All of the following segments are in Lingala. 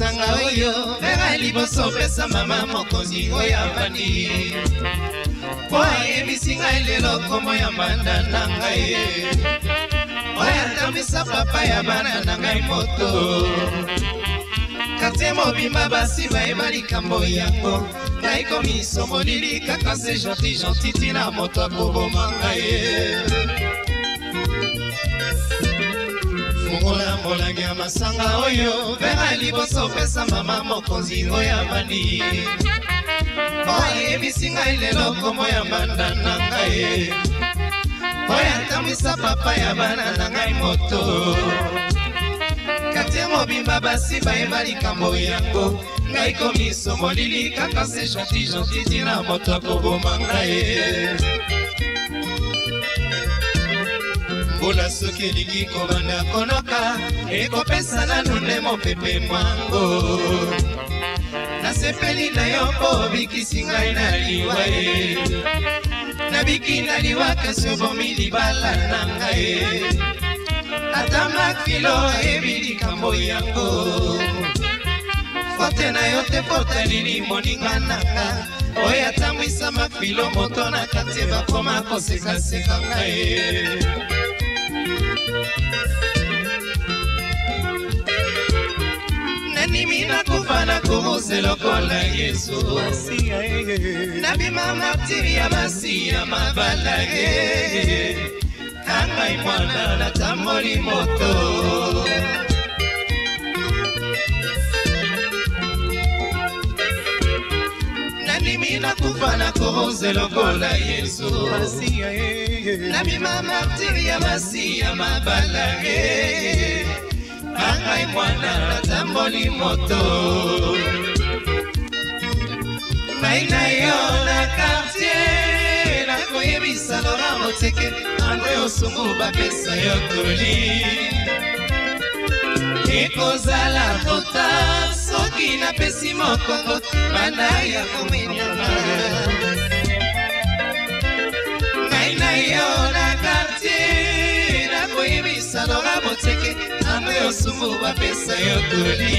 lisanga oyo vera liboso pesa mama mokonzi oyo avandi mpo ayebisi ngai lelo komo ya manda na ngai oyo atambwisa papa ya bana na ngai moto kartie mobimba basi bayeba likambo yango ngai komisomolili kaka se gentil gentil ntina moto akoboma ngai fungola molangi ya masanga oyo vera liboso opesa mama mokonzi oyo amani oyebisi ngai lelo komo ya banda na ngai oyo atamwisa papa ya bana na ngai moto katie mobimba basi bayeba likambo yango ngai komiso molili kaka se janti janti tina moto akoboma ngai mbula soki elingi kobanda konoka ekopesa nanu nde mopepe mwango nasepeli na yo mpo obikisi ngai na liwa ye nabiki na liwa kasi obomi libala na ngai e. ata makilo oyebi likambo yango fote na yo te pota nini moninga nanga oyo atambwisa makilo moto na kati bakoma kosekaseka ngai e. mose lokola yesu eh, eh, eh. nabima martiri ya masi ya mabala ye nangai mwana natamboli moto nandimi nakufa na korose lokola yesu nabima martiri ya masi ya mabala ye nangai mwana natamboli moto ngai na yo na kartier nakoyebisa lora moteke andre osumu bapesa yo koli ekozala kota soki napesi mokongo banda ya kominyana ngai na yo na kartier nakoyebisa lora moteke andre osumu bapesa yo koli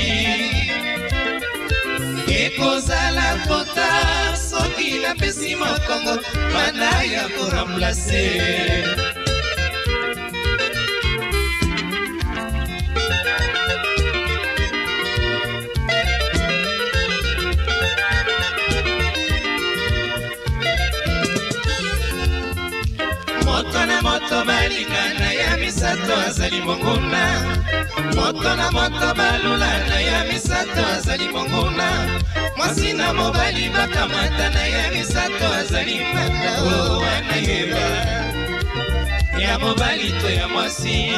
ekozala pota soki napesi mokongo mana ya koramplase moto na moto balingana ya misato azali monguna moto na moto balula na ya misato azali monguna mwasi na mobali bakamata na ya misato azali makao wana yeba ya mobali to ya mwasi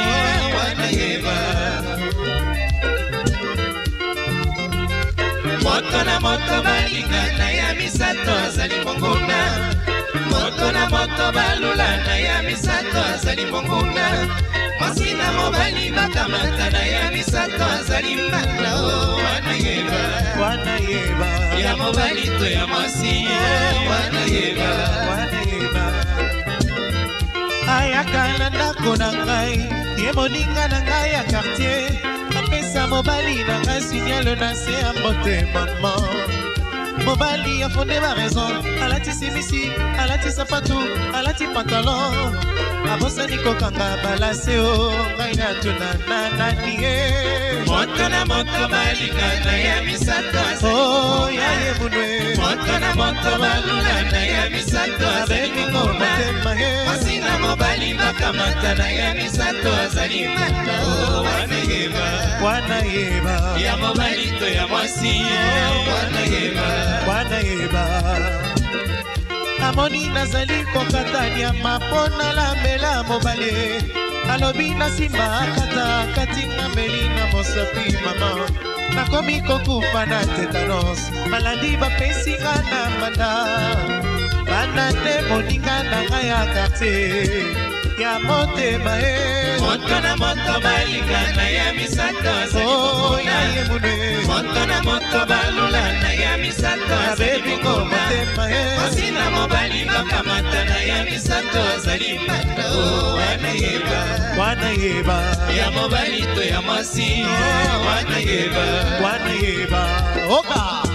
wana yeba moto na moto balingana ya misato azali monguna moto na moto balula na ya misato azali monguna na mobali bakamata na ya misato azali mbanda o oh, wana yeba wana yeba ya mobali to ya mwasi oh, wana yeba wana yeba ayaka na ndako na ngai ye moninga na ngai ya kartier apesa mobali na ngai signale na se ya motemama mobali afonde bareson alatisi misi alati sapatu alati pantalon abosani kokanga balase o ngai natuna nanani ye moto na moto balingana ya misato oya oh, ye munwe moto na moto balulana ya misato azali motema ye mwasi na mobali makamatana ya misato azali mata oh, wana yeba wana yeba ya mobali to ya mwasi wana yeba wana yeba amoni nazali kokataniama mpo nalambela mobali alobi nasimba kata kati nameli na mosapi mama nakomi kokufa na tetanos maladi bapesinga na manda bana te moninga na ngai ya kartier ya motema e moto na moto balingana ya misato azalimonto na moto balulana ya misato azalimikomaosi na mobali bakamatana ya misato azali oh, mpata e. oh, wana yeba wana yeba ya mobali to ya mwasi oh, wana yeba wana yeba oka